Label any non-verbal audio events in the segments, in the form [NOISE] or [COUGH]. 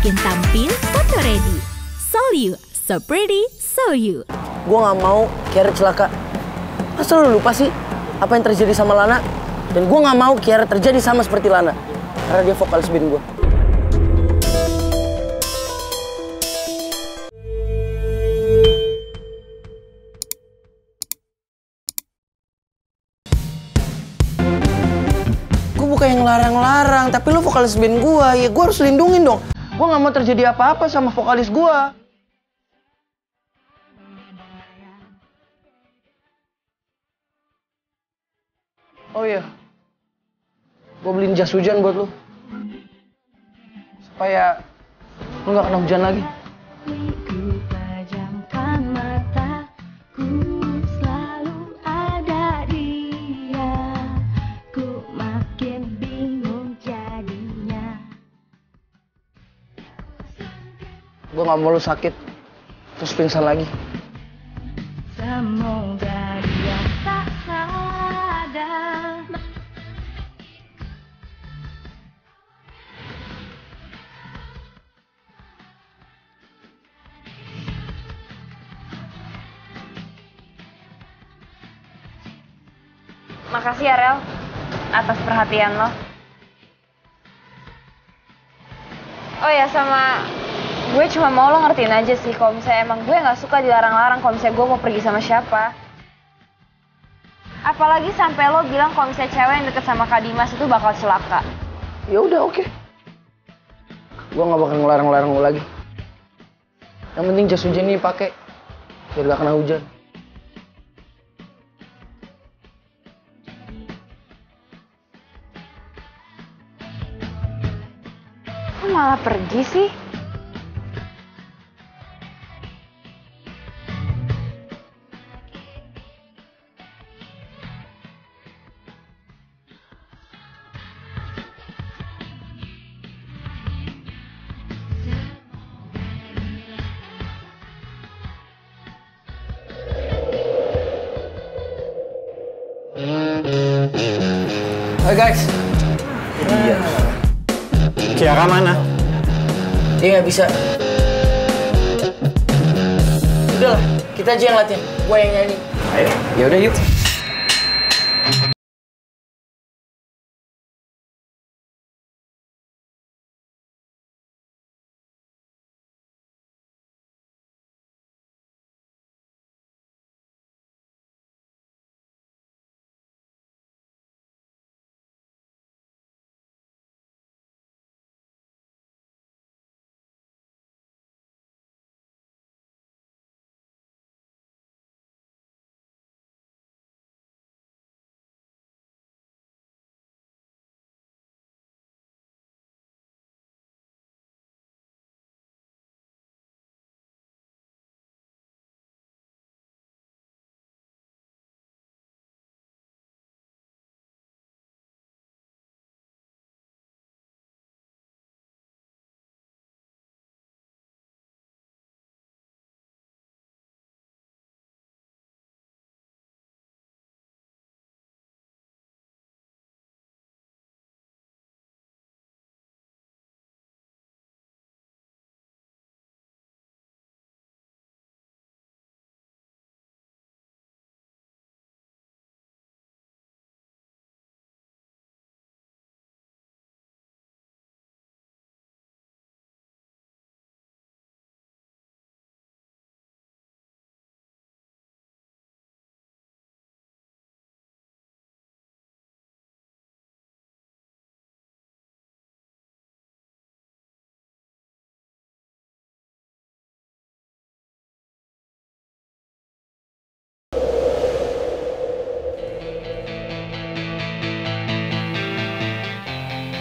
bikin tampil foto ready. So you, so pretty, so you. Gue gak mau Kiara celaka. Masa lu lupa sih apa yang terjadi sama Lana? Dan gue gak mau Kiara terjadi sama seperti Lana. Karena dia vokalis band gue. Gue bukan yang larang-larang, tapi lu vokalis band gue, ya gue harus lindungin dong. Gue gak mau terjadi apa-apa sama vokalis gue. Oh iya, gue beliin jas hujan buat lu. Supaya lu gak kena hujan lagi. Gue gak mau lu sakit, terus pingsan lagi. Semoga dia tak sadar. Makasih ya Rel atas perhatian lo. Oh ya sama gue cuma mau lo ngertiin aja sih kalau misalnya emang gue nggak suka dilarang-larang kalau misalnya gue mau pergi sama siapa. Apalagi sampai lo bilang kalau misalnya cewek yang deket sama Kak Dimas itu bakal celaka. Ya udah oke. Gue gak bakal ngelarang-larang lu lagi. Yang penting jas hujan ini pakai biar gak kena hujan. Kok malah pergi sih? Guys. Iya. Kiara mana? Dia nggak bisa. Udahlah, kita aja yang latihan. Gue yang nyanyi. Ayo. Ya udah yuk.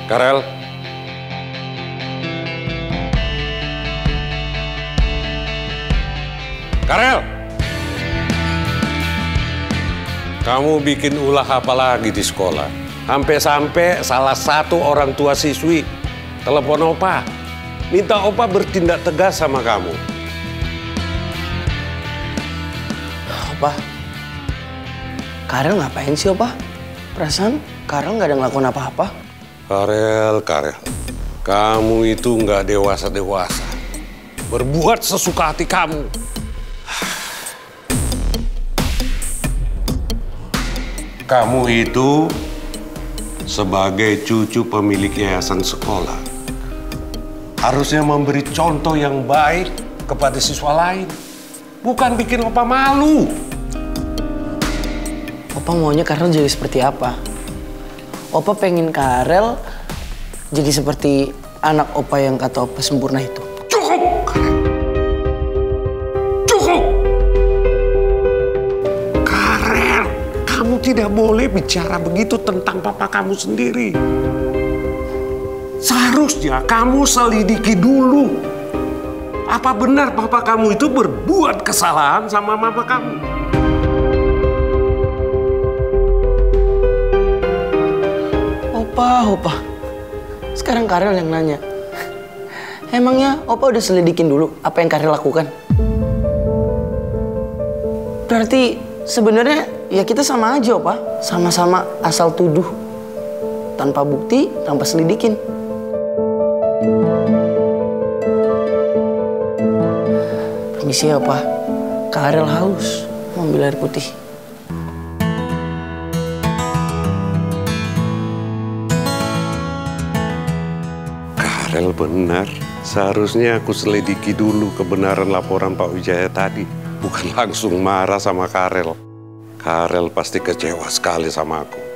Karel. Karel. Kamu bikin ulah apa lagi di sekolah? Sampai-sampai salah satu orang tua siswi telepon Opa. Minta Opa bertindak tegas sama kamu. Opa, Karel ngapain sih, Opa? Perasaan Karel nggak ada ngelakuin apa-apa. Karel, Karel. Kamu itu nggak dewasa-dewasa. Berbuat sesuka hati kamu. Kamu itu sebagai cucu pemilik yayasan sekolah harusnya memberi contoh yang baik kepada siswa lain. Bukan bikin opa malu. Opa maunya Karel jadi seperti apa? Opa pengen Karel jadi seperti anak Opa yang kata Opa sempurna itu. Cukup! Cukup! Karel, kamu tidak boleh bicara begitu tentang papa kamu sendiri. Seharusnya kamu selidiki dulu. Apa benar papa kamu itu berbuat kesalahan sama mama kamu? Opa, Opa. Sekarang Karel yang nanya. Emangnya Opa udah selidikin dulu apa yang Karel lakukan? Berarti sebenarnya ya kita sama aja, Opa. Sama-sama asal tuduh. Tanpa bukti, tanpa selidikin. Permisi ya, Opa. Karel haus mau ambil air putih. Karel benar. Seharusnya aku selidiki dulu kebenaran laporan Pak Wijaya tadi. Bukan [LAUGHS] langsung marah sama Karel. Karel pasti kecewa sekali sama aku.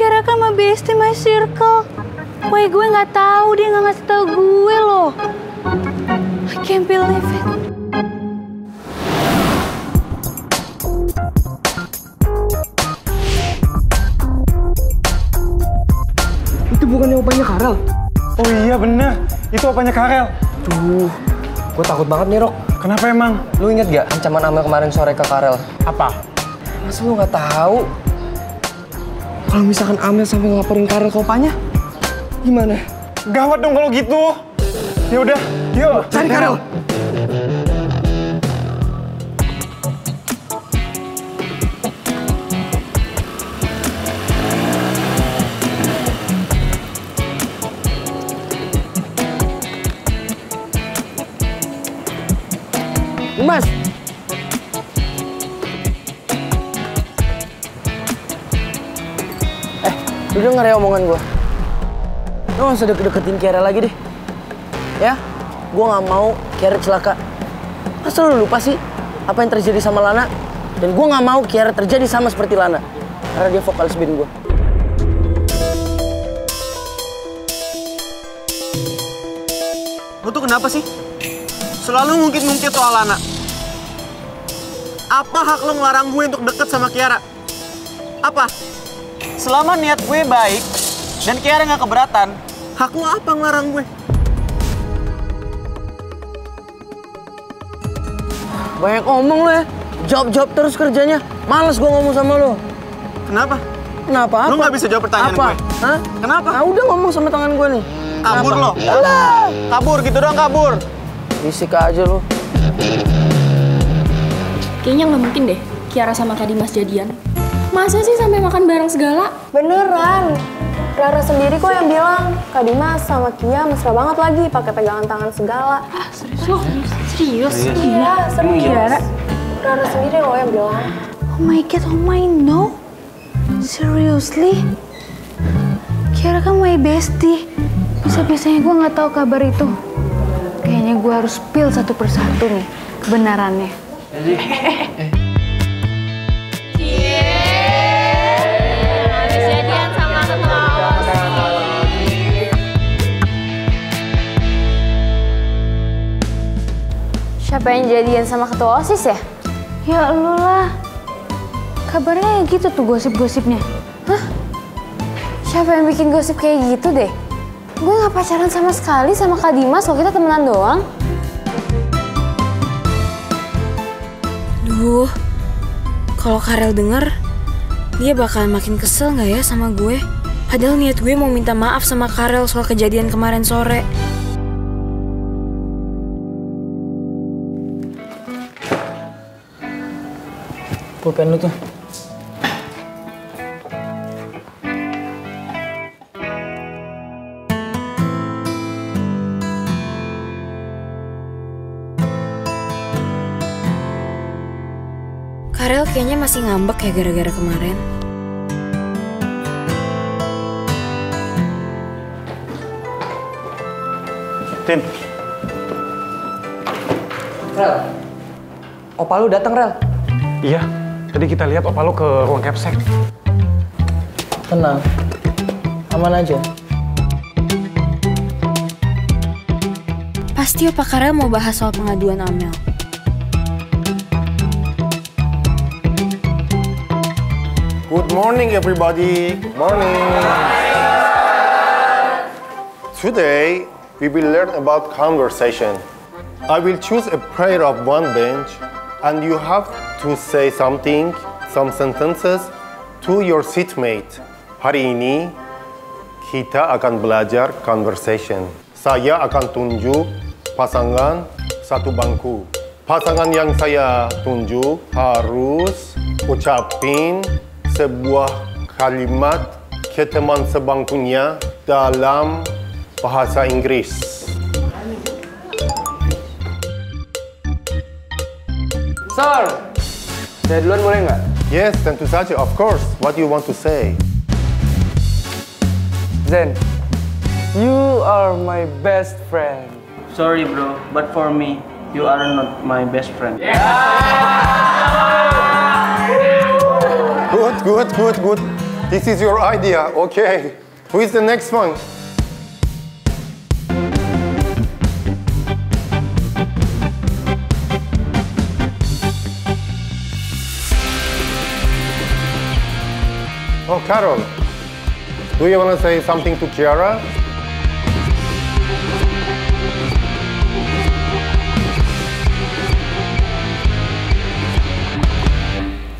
Kiara kan my bestie, my circle. Wah, gue nggak tahu dia nggak ngasih tahu gue loh. I can't believe it. Itu bukannya opanya Karel? Oh iya bener, itu apanya Karel. Duh, gue takut banget nih, Rok. Kenapa emang? Lu inget gak ancaman Amel kemarin sore ke Karel? Apa? Masa lu gak tahu? Kalau misalkan Amel sampai ngelaporin Karel ke opanya, gimana? Gawat dong kalau gitu. Ya udah, yuk Cari Karel! Mas, Lu denger ya omongan gue. Lu gak usah deket-deketin Kiara lagi deh. Ya, gue gak mau Kiara celaka. Masa lu lupa sih apa yang terjadi sama Lana? Dan gue gak mau Kiara terjadi sama seperti Lana. Karena dia vokalis band gue. Lu tuh kenapa sih? Selalu ngungkit-ngungkit soal Lana. Apa hak lo ngelarang gue untuk deket sama Kiara? Apa? Selama niat gue baik dan Kiara nggak keberatan, hak lo apa ngelarang gue? Banyak ngomong lu ya. Jawab-jawab terus kerjanya. Males gue ngomong sama lu. Kenapa? Kenapa? Lu Apa? nggak bisa jawab pertanyaan Apa? gue. Hah? Kenapa? Nah, udah ngomong sama tangan gue nih. Kabur Kenapa? lo. Alah. Kabur gitu dong kabur. Bisik aja lu. Kayaknya nggak mungkin deh Kiara sama Kak Dimas jadian. Masa sih sampai makan bareng segala? Beneran. Rara sendiri kok yang bilang, Kak Dimas sama Kia mesra banget lagi pakai pegangan tangan segala. Loh, serius? Iya, serius. Rara sendiri loh yang bilang. Oh my god, oh my no. Seriously? Kiara kan my bestie. Bisa-bisanya gue nggak tahu kabar itu. Kayaknya gue harus spill satu persatu nih kebenarannya. jadian Yang jadian sama ketua OSIS ya? Ya lu lah. Kabarnya ya gitu tuh gosip-gosipnya. Siapa yang bikin gosip kayak gitu deh? Gue gak pacaran sama sekali sama Kak Dimas, kok kita temenan doang. Duh, kalau Karel denger, dia bakal makin kesel nggak ya sama gue? Padahal niat gue mau minta maaf sama Karel soal kejadian kemarin sore. Pulpen lu tuh. Karel kayaknya masih ngambek ya gara-gara kemarin. Tin, Rel. Opa lu datang, Rel. iya. Tadi kita lihat opa lo ke ruang capsek. Tenang. Aman aja. Pasti Opa Karel mau bahas soal pengaduan Amel. Good morning, everybody. Morning. Today, we will learn about conversation. I will choose a prayer of one bench, and you have to say something, some sentences, to your seatmate. Hari ini, kita akan belajar conversation. Saya akan tunjuk pasangan satu bangku. Pasangan yang saya tunjuk harus ucapin sebuah kalimat ke teman sebangkunya dalam bahasa Inggris. Sir, saya duluan boleh nggak? Yes, tentu saja, of course. What do you want to say? Zen, you are my best friend. Sorry bro, but for me, you are not my best friend. Good, good, good, good. This is your idea, okay. Who is the next one? Carol. Do you want to say something to Kiara?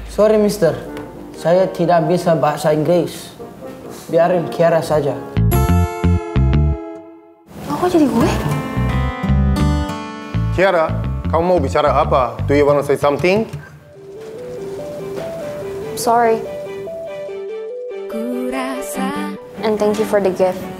Sorry, mister. Saya tidak bisa bahasa Inggris. Biarin Kiara saja. Oh, kok jadi gue? Kiara, kamu mau bicara apa? Do you want to say something? Sorry. Thank you for the gift.